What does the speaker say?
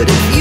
But if you